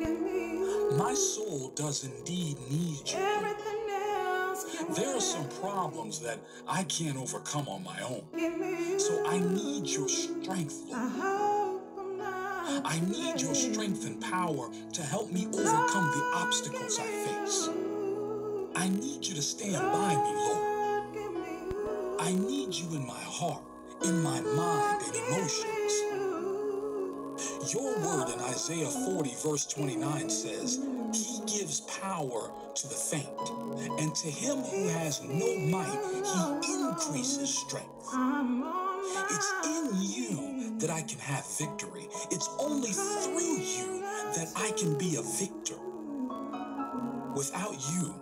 Give me you. My soul does indeed need you. There are some problems that I can't overcome on my own. Give me you. So I need your strength, I Lord. I need your strength and power to help me overcome the obstacles I face. I need you to stand by me, Lord. Lord, give me you. I need you in my heart, in my mind and emotions. Your word in Isaiah 40, verse 29 says, He gives power to the faint, and to him who has no might, He increases strength. I'm on my It's in you that I can have victory. It's only through you that I can be a victor. Without you,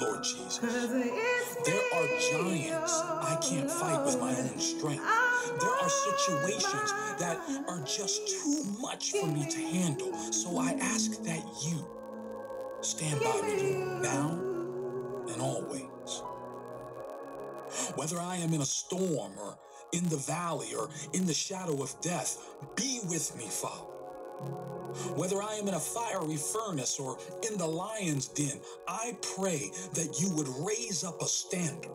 Lord Jesus, there are giants I can't fight with my own strength. There are situations that are just too much for me to handle. So I ask that you stand by me, now and always. Whether I am in a storm or in the valley or in the shadow of death, be with me, Father. Whether I am in a fiery furnace or in the lion's den, I pray that you would raise up a standard.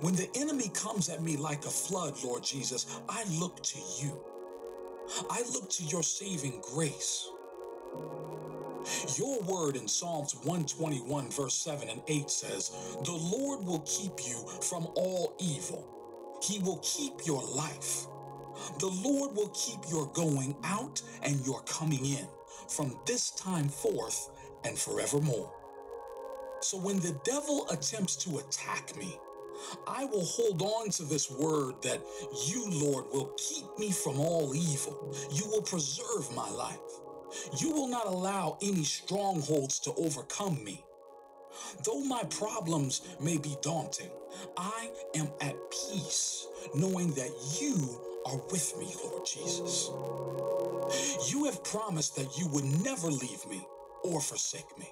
When the enemy comes at me like a flood, Lord Jesus, I look to you. I look to your saving grace. Your word in Psalms 121, verse 7 and 8 says, The Lord will keep you from all evil. He will keep your life. The Lord will keep your going out and your coming in from this time forth and forevermore. So when the devil attempts to attack me, I will hold on to this word that you, Lord, will keep me from all evil. You will preserve my life. You will not allow any strongholds to overcome me. Though my problems may be daunting, I am at peace knowing that you are with me, Lord Jesus. You have promised that you would never leave me or forsake me.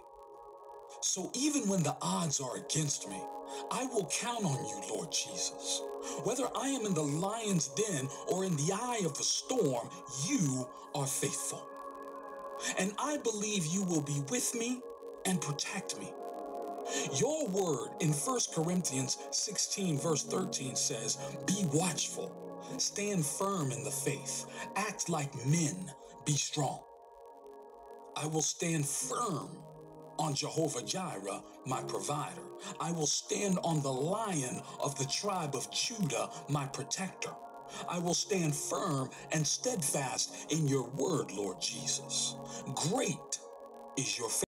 So even when the odds are against me, I will count on you, Lord Jesus. Whether I am in the lion's den or in the eye of the storm, you are faithful. And I believe you will be with me and protect me. Your word in 1 Corinthians 16, verse 13 says, Be watchful, stand firm in the faith, act like men, be strong. I will stand firm on Jehovah Jireh, my provider. I will stand on the lion of the tribe of Judah, my protector. I will stand firm and steadfast in your word, Lord Jesus. Great is your faith.